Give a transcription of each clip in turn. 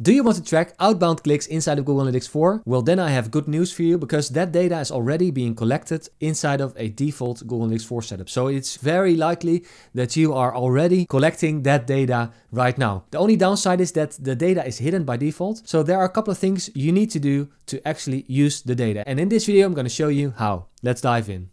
Do you want to track outbound clicks inside of Google Analytics 4? Well, then I have good news for you because that data is already being collected inside of a default Google Analytics 4 setup. So it's very likely that you are already collecting that data right now. The only downside is that the data is hidden by default. So there are a couple of things you need to do to actually use the data. And in this video, I'm going to show you how. Let's dive in.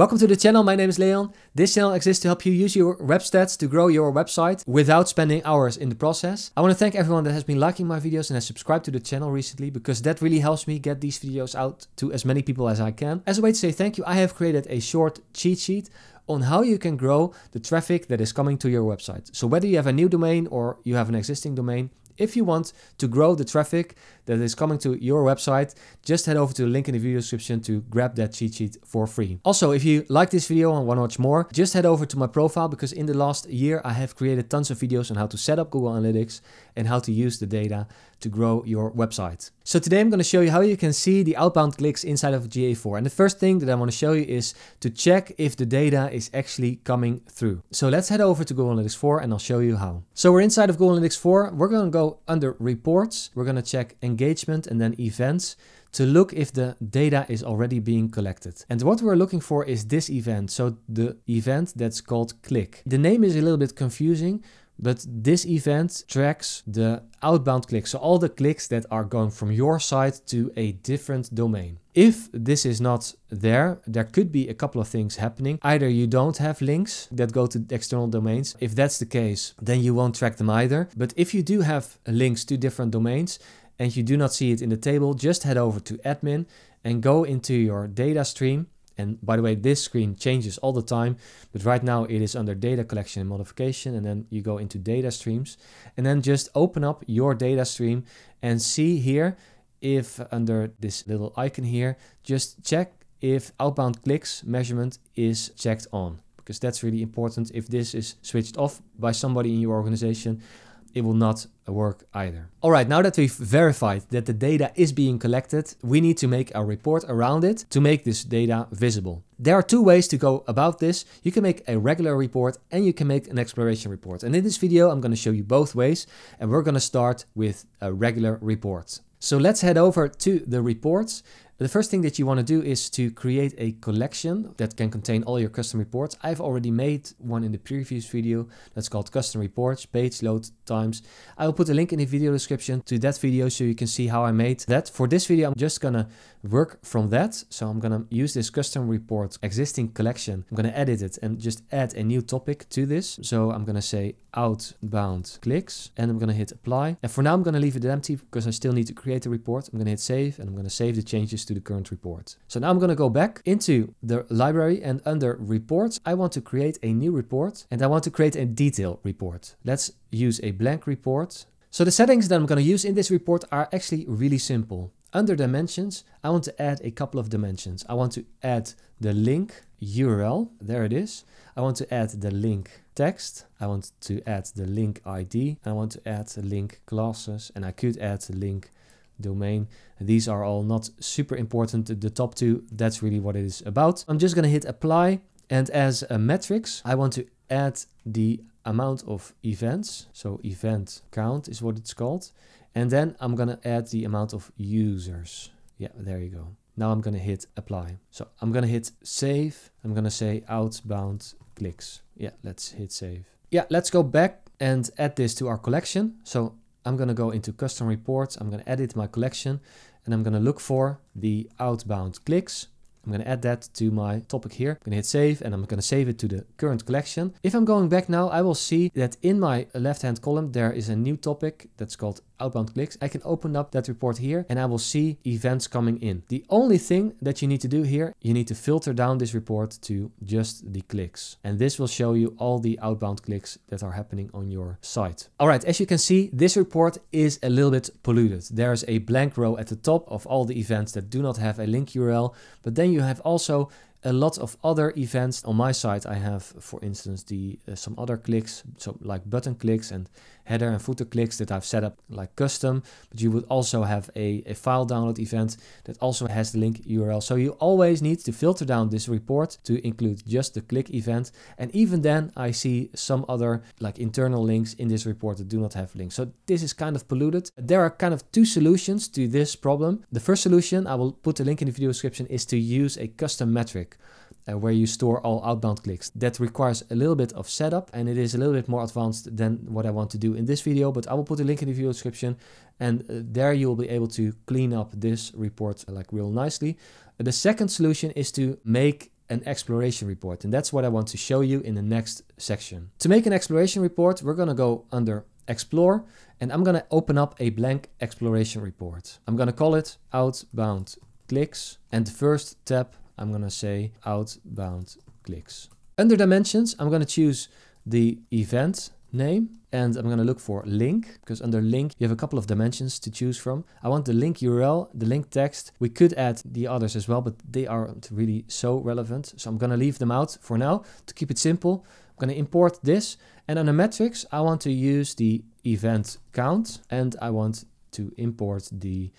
Welcome to the channel, my name is Leon. This channel exists to help you use your web stats to grow your website without spending hours in the process. I want to thank everyone that has been liking my videos and has subscribed to the channel recently because that really helps me get these videos out to as many people as I can. As a way to say thank you, I have created a short cheat sheet on how you can grow the traffic that is coming to your website. So whether you have a new domain or you have an existing domain, if you want to grow the traffic that is coming to your website, just head over to the link in the video description to grab that cheat sheet for free. Also, if you like this video and want to watch more, just head over to my profile because in the last year I have created tons of videos on how to set up Google Analytics and how to use the data to grow your website. So today I'm going to show you how you can see the outbound clicks inside of GA4. And the first thing that I want to show you is to check if the data is actually coming through. So let's head over to Google Analytics 4 and I'll show you how. So we're inside of Google Analytics 4. We're going to go under reports. We're going to check engagement and then events to look if the data is already being collected. And what we're looking for is this event. So the event that's called click. The name is a little bit confusing, but this event tracks the outbound clicks. So all the clicks that are going from your site to a different domain. If this is not there, there could be a couple of things happening. Either you don't have links that go to external domains. If that's the case, then you won't track them either. But if you do have links to different domains and you do not see it in the table, just head over to admin and go into your data stream and by the way, this screen changes all the time, but right now it is under data collection and modification. And then you go into data streams and then just open up your data stream and see here if under this little icon here, just check if outbound clicks measurement is checked on because that's really important. If this is switched off by somebody in your organization, it will not work either. All right, now that we've verified that the data is being collected, we need to make a report around it to make this data visible. There are two ways to go about this. You can make a regular report and you can make an exploration report. And in this video, I'm going to show you both ways and we're to start with a regular report. So let's head over to the reports the first thing that you want to do is to create a collection that can contain all your custom reports. I've already made one in the previous video that's called custom reports, page load times. I will put a link in the video description to that video so you can see how I made that. For this video, I'm just gonna work from that. So I'm gonna use this custom report existing collection. I'm gonna edit it and just add a new topic to this. So I'm gonna say outbound clicks and I'm gonna hit apply. And for now, I'm gonna leave it empty because I still need to create a report. I'm gonna hit save and I'm gonna save the changes to the current report. So now I'm going to go back into the library and under reports, I want to create a new report and I want to create a detail report. Let's use a blank report. So the settings that I'm going to use in this report are actually really simple. Under dimensions, I want to add a couple of dimensions. I want to add the link URL, there it is. I want to add the link text. I want to add the link ID. I want to add the link classes and I could add the link domain. These are all not super important. The top two, that's really what it is about. I'm just going to hit apply. And as a metrics, I want to add the amount of events. So event count is what it's called. And then I'm going to add the amount of users. Yeah, there you go. Now I'm going to hit apply. So I'm going to hit save. I'm going to say outbound clicks. Yeah, let's hit save. Yeah, let's go back and add this to our collection. So I'm going to go into custom reports. I'm going to edit my collection and I'm going to look for the outbound clicks. I'm going to add that to my topic here. I'm going to hit save and I'm going to save it to the current collection. If I'm going back now, I will see that in my left-hand column, there is a new topic that's called outbound clicks. I can open up that report here and I will see events coming in. The only thing that you need to do here, you need to filter down this report to just the clicks. And this will show you all the outbound clicks that are happening on your site. All right, as you can see, this report is a little bit polluted. There's a blank row at the top of all the events that do not have a link URL, but then you have also a lot of other events on my site. I have, for instance, the uh, some other clicks, so like button clicks and header and footer clicks that I've set up like custom, but you would also have a, a file download event that also has the link URL. So you always need to filter down this report to include just the click event. And even then I see some other like internal links in this report that do not have links. So this is kind of polluted. There are kind of two solutions to this problem. The first solution, I will put a link in the video description, is to use a custom metric uh, where you store all outbound clicks. That requires a little bit of setup and it is a little bit more advanced than what I want to do in this video, but I will put a link in the video description and uh, there you will be able to clean up this report uh, like real nicely. Uh, the second solution is to make an exploration report and that's what I want to show you in the next section. To make an exploration report, we're gonna go under explore and I'm gonna open up a blank exploration report. I'm gonna call it outbound clicks and the first tab I'm gonna say outbound clicks. Under dimensions, I'm gonna choose the event name and I'm gonna look for link because under link you have a couple of dimensions to choose from. I want the link URL, the link text. We could add the others as well, but they aren't really so relevant. So I'm gonna leave them out for now to keep it simple. I'm gonna import this and under metrics, I want to use the event count and I want to import the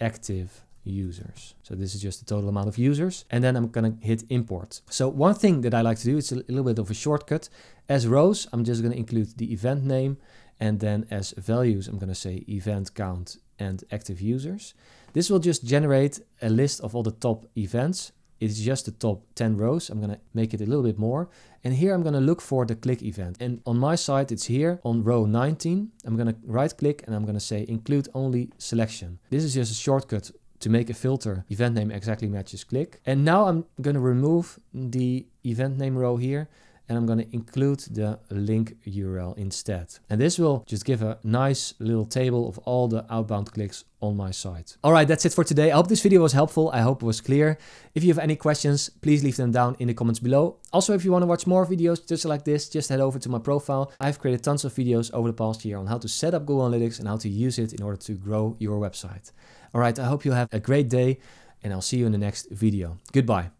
active users. So this is just the total amount of users. And then I'm gonna hit import. So one thing that I like to do, it's a little bit of a shortcut. As rows, I'm just gonna include the event name. And then as values, I'm gonna say event count and active users. This will just generate a list of all the top events. It's just the top 10 rows. I'm gonna make it a little bit more. And here I'm gonna look for the click event. And on my side, it's here on row 19. I'm gonna right click and I'm gonna say include only selection. This is just a shortcut to make a filter event name exactly matches click. And now I'm going to remove the event name row here and I'm going to include the link URL instead. And this will just give a nice little table of all the outbound clicks on my site. All right, that's it for today. I hope this video was helpful. I hope it was clear. If you have any questions, please leave them down in the comments below. Also, if you want to watch more videos just like this, just head over to my profile. I've created tons of videos over the past year on how to set up Google Analytics and how to use it in order to grow your website. All right, I hope you have a great day and I'll see you in the next video. Goodbye.